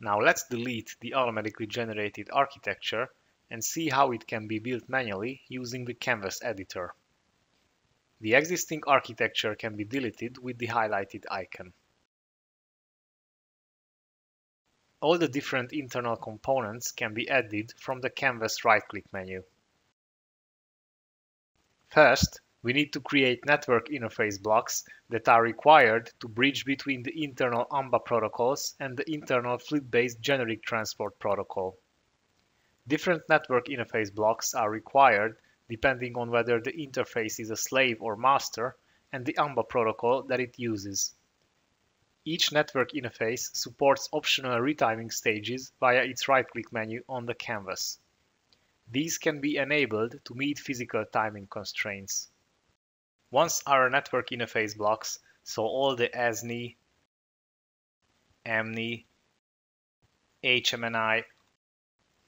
Now let's delete the automatically generated architecture and see how it can be built manually using the Canvas editor. The existing architecture can be deleted with the highlighted icon. All the different internal components can be added from the Canvas right-click menu. First, we need to create network interface blocks that are required to bridge between the internal AMBA protocols and the internal flit-based generic transport protocol. Different network interface blocks are required depending on whether the interface is a slave or master and the AMBA protocol that it uses. Each network interface supports optional retiming stages via its right-click menu on the canvas. These can be enabled to meet physical timing constraints. Once our network interface blocks, so all the ASNI, AMNI, HMNI,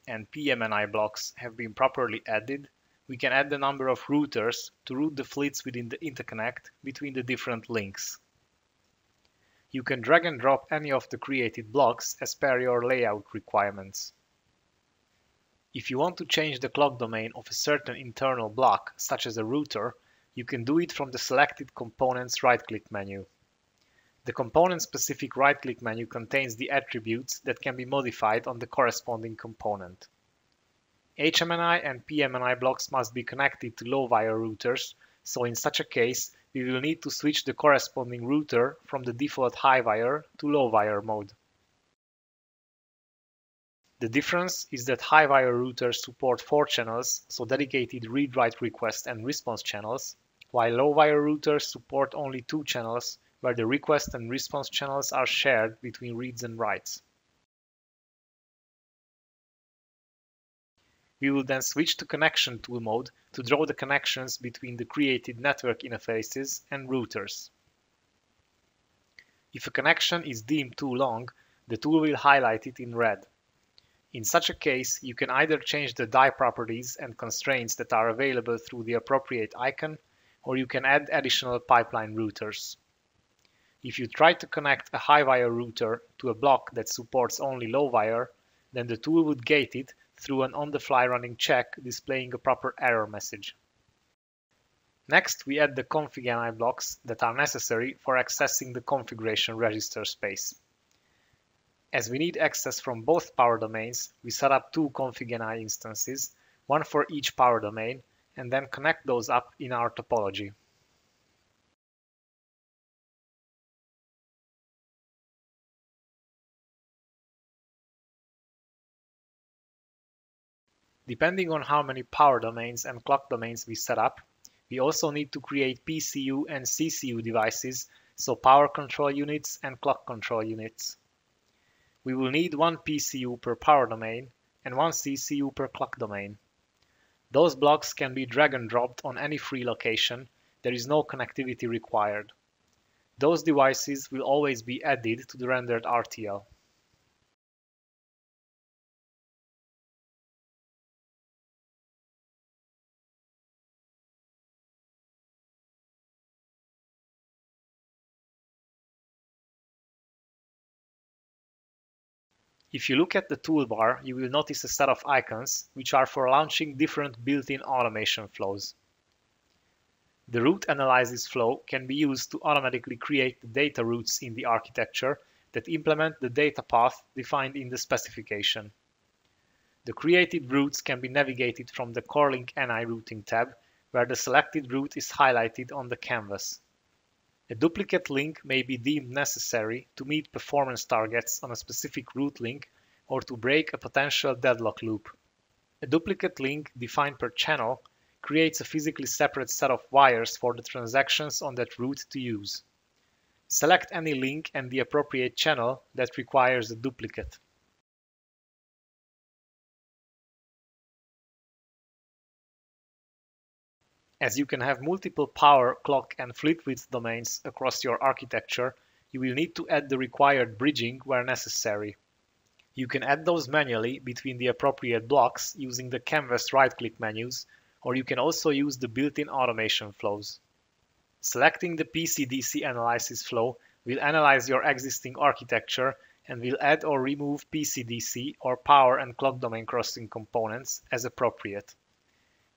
and PMNI blocks have been properly added, we can add the number of routers to route the flits within the interconnect between the different links. You can drag and drop any of the created blocks as per your layout requirements. If you want to change the clock domain of a certain internal block, such as a router, you can do it from the selected component's right-click menu. The component-specific right-click menu contains the attributes that can be modified on the corresponding component. HMNI and PMNI blocks must be connected to low-wire routers, so in such a case, we will need to switch the corresponding router from the default high-wire to low-wire mode. The difference is that high-wire routers support 4 channels, so dedicated read-write request and response channels, while low-wire routers support only 2 channels, where the request and response channels are shared between reads and writes. We will then switch to connection tool mode to draw the connections between the created network interfaces and routers. If a connection is deemed too long, the tool will highlight it in red. In such a case, you can either change the die properties and constraints that are available through the appropriate icon, or you can add additional pipeline routers. If you try to connect a high-wire router to a block that supports only low-wire, then the tool would gate it through an on-the-fly running check displaying a proper error message. Next, we add the config blocks that are necessary for accessing the configuration register space. As we need access from both power domains, we set up two config instances, one for each power domain, and then connect those up in our topology. Depending on how many power domains and clock domains we set up, we also need to create PCU and CCU devices, so power control units and clock control units. We will need one PCU per power domain and one CCU per clock domain. Those blocks can be drag and dropped on any free location, there is no connectivity required. Those devices will always be added to the rendered RTL. If you look at the toolbar, you will notice a set of icons, which are for launching different built-in automation flows. The route analysis flow can be used to automatically create the data routes in the architecture that implement the data path defined in the specification. The created routes can be navigated from the CoreLink NI routing tab, where the selected route is highlighted on the canvas. A duplicate link may be deemed necessary to meet performance targets on a specific route link or to break a potential deadlock loop. A duplicate link defined per channel creates a physically separate set of wires for the transactions on that route to use. Select any link and the appropriate channel that requires a duplicate. As you can have multiple power, clock, and flit width domains across your architecture, you will need to add the required bridging where necessary. You can add those manually between the appropriate blocks using the Canvas right-click menus, or you can also use the built-in automation flows. Selecting the PCDC analysis flow will analyze your existing architecture and will add or remove PCDC or power and clock domain crossing components as appropriate.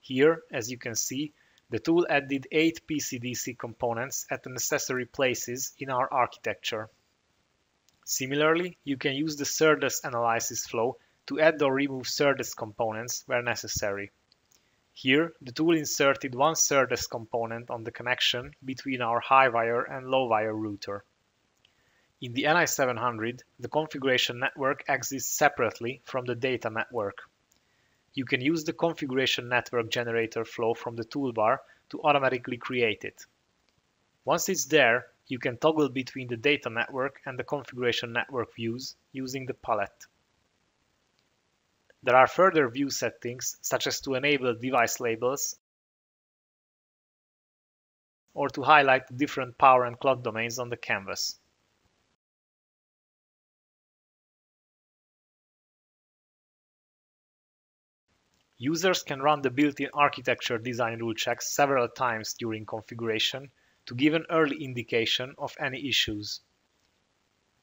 Here, as you can see, the tool added 8 PCDC components at the necessary places in our architecture. Similarly, you can use the SerDes analysis flow to add or remove SerDes components where necessary. Here, the tool inserted one SerDes component on the connection between our high-wire and low-wire router. In the NI700, the configuration network exists separately from the data network. You can use the configuration network generator flow from the toolbar to automatically create it. Once it's there, you can toggle between the data network and the configuration network views using the palette. There are further view settings, such as to enable device labels or to highlight different power and clock domains on the canvas. Users can run the built-in architecture design rule checks several times during configuration to give an early indication of any issues.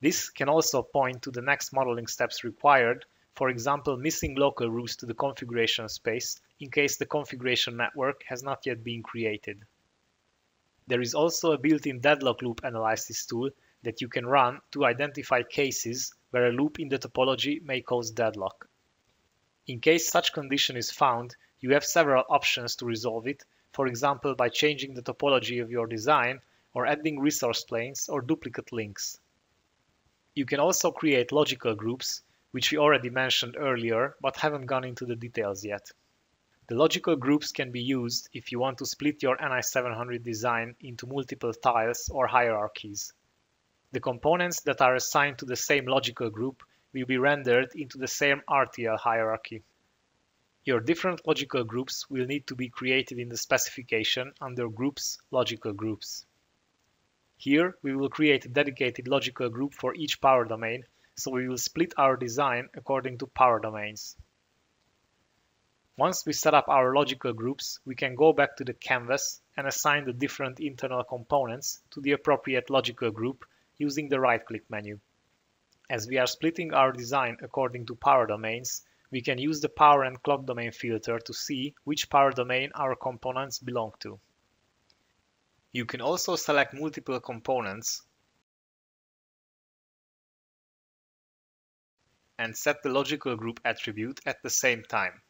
This can also point to the next modeling steps required, for example missing local routes to the configuration space in case the configuration network has not yet been created. There is also a built-in deadlock loop analysis tool that you can run to identify cases where a loop in the topology may cause deadlock. In case such condition is found, you have several options to resolve it, for example by changing the topology of your design or adding resource planes or duplicate links. You can also create logical groups, which we already mentioned earlier but haven't gone into the details yet. The logical groups can be used if you want to split your NI700 design into multiple tiles or hierarchies. The components that are assigned to the same logical group will be rendered into the same RTL hierarchy. Your different logical groups will need to be created in the specification under Groups Logical Groups. Here we will create a dedicated logical group for each power domain, so we will split our design according to power domains. Once we set up our logical groups, we can go back to the canvas and assign the different internal components to the appropriate logical group using the right-click menu. As we are splitting our design according to power domains, we can use the power and clock domain filter to see which power domain our components belong to. You can also select multiple components and set the logical group attribute at the same time.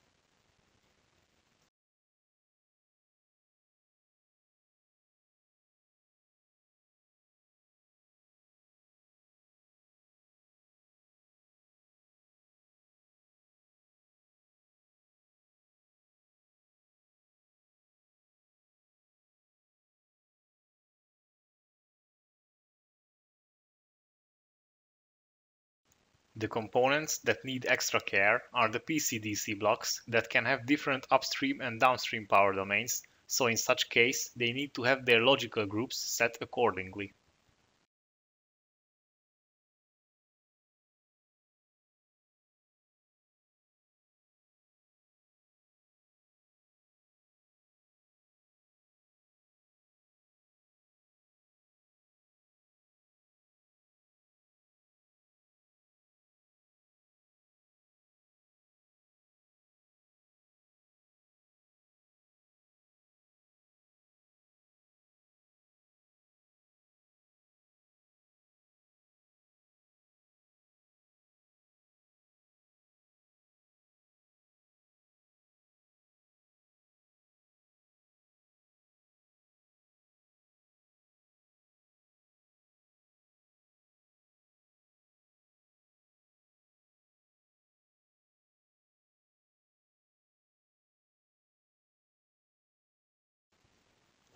The components that need extra care are the PCDC blocks that can have different upstream and downstream power domains, so in such case they need to have their logical groups set accordingly.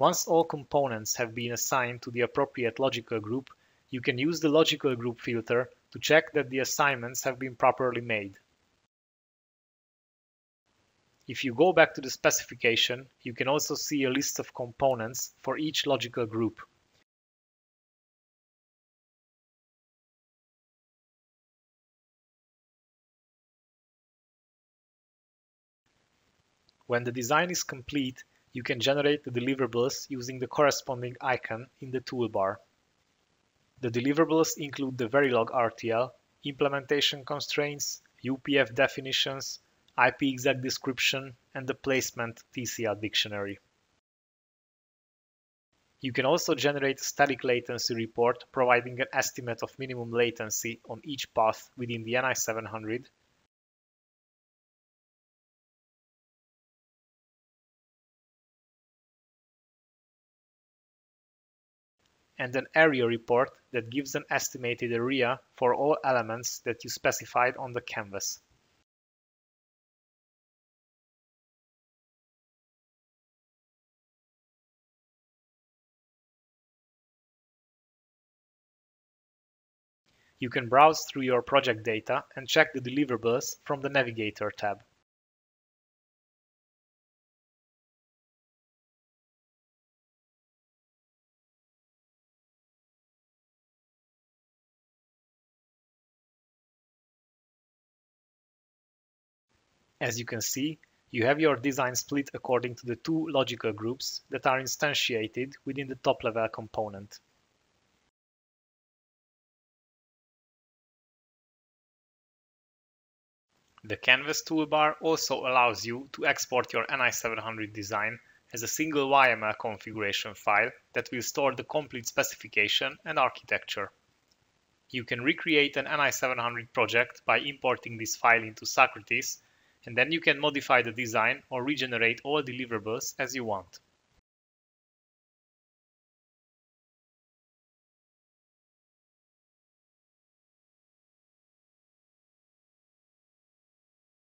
Once all components have been assigned to the appropriate logical group, you can use the logical group filter to check that the assignments have been properly made. If you go back to the specification, you can also see a list of components for each logical group. When the design is complete, you can generate the deliverables using the corresponding icon in the toolbar. The deliverables include the Verilog RTL, implementation constraints, UPF definitions, IP-XACT description, and the placement TCL dictionary. You can also generate a static latency report providing an estimate of minimum latency on each path within the NI700 and an area report that gives an estimated area for all elements that you specified on the canvas. You can browse through your project data and check the deliverables from the Navigator tab. As you can see, you have your design split according to the two logical groups that are instantiated within the top-level component. The Canvas toolbar also allows you to export your NI700 design as a single YML configuration file that will store the complete specification and architecture. You can recreate an NI700 project by importing this file into Socrates and then you can modify the design or regenerate all deliverables as you want.